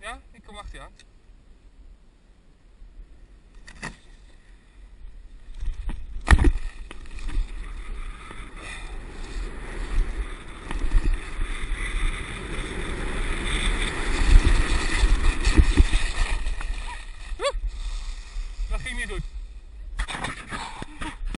Ja, ik kom achter jou. Dat ging niet goed.